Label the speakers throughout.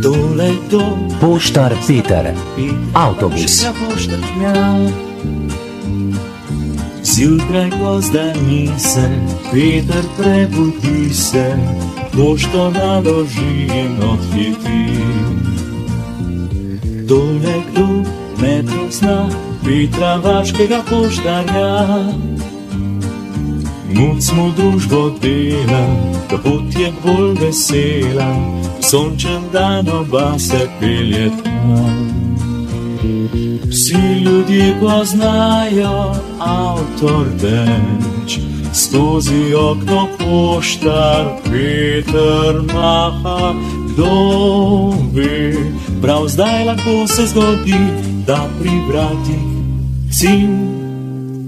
Speaker 1: Dole to
Speaker 2: Poštar Peter, avtobus.
Speaker 1: Zjutraj, ko zdani se, Peter prebudi se, pošto naloži in odhiti. Dole kdo ne pozna, Petra vaškega poštarja. Muc mu družbo dela, da pot je bolj vesela, sončen dan oba se peljeta. Vsi ljudje poznajo avtor več, skozi okno poštar Peter maha, kdo ve, prav zdaj lahko se zgodi, da pri vratih sin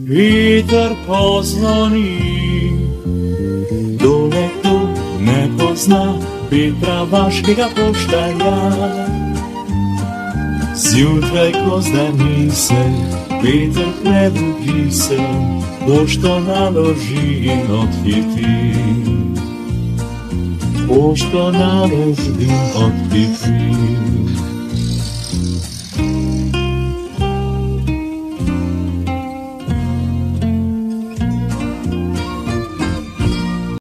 Speaker 1: Peter pozvoni. Ne pozna Petra vaškega poštarja. Zjutraj, ko zdani se, Peter prebudi se, pošto naloži in odhiti. Pošto naloži in odhiti.